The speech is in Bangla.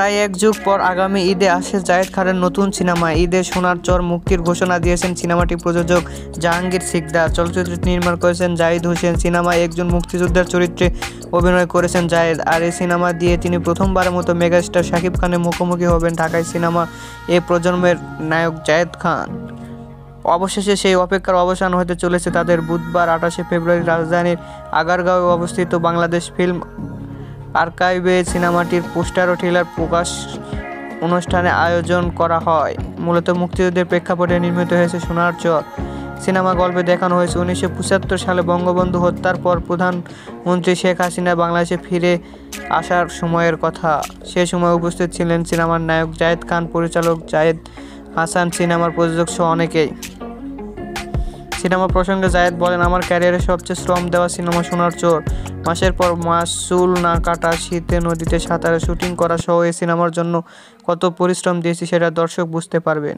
প্রায় এক যুগ পর আগামী ঈদে আসে জায়েদ খানের নতুন সিনেমা। ঈদে সোনার চর মুক্তির ঘোষণা দিয়েছেন সিনেমাটি প্রযোজক জাহাঙ্গীর সিকদার। চলচ্চিত্রটি নির্মাণ করেছেন জাহিদ হোসেন। সিনেমায় একজন মুক্তিযোদ্ধার চরিত্রে অভিনয় করেছেন জায়েদ। আর এই সিনেমা দিয়ে তিনি প্রথমবারের মতো মেগাস্টার শাকিব খানের মুখোমুখি হবেন ঢাকায় সিনেমা এ প্রজন্মের নায়ক জায়েদ খান। অবশেষে সেই অপেক্ষার অবসান হতে চলেছে তাদের বুধবার আঠাশে ফেব্রুয়ারি রাজধানীর আগারগাঁওয়ে অবস্থিত বাংলাদেশ ফিল্ম আর্কাইভে সিনেমাটির পোস্টার ও ট্রেলার প্রকাশ অনুষ্ঠানে আয়োজন করা হয়। মূলত মুক্তিযুদ্ধের প্রেক্ষাপটে নির্মিত হয়েছে সোনার চর। সিনেমা গল্পে দেখানো হয়েছে উনিশশো পঁচাত্তর সালে বঙ্গবন্ধু হত্যার পর প্রধানমন্ত্রী শেখ হাসিনা বাংলাদেশে ফিরে আসার সময়ের কথা। সে সময় উপস্থিত ছিলেন সিনেমার নায়ক জায়েদ খান, পরিচালক জায়েদ হাসান, সিনেমার প্রযোজক সহ অনেকেই। সিনেমা প্রসঙ্গে জায়েদ বলেন, আমার ক্যারিয়ারে সবচেয়ে শ্রম দেওয়া সিনেমা শোনার চোর। মাসের পর মাস চুল না কাটা শীতে নদীতে সাঁতারে শুটিং করা সহ এই সিনেমার জন্য কত পরিশ্রম দিয়েছি সেটা দর্শক বুঝতে পারবেন।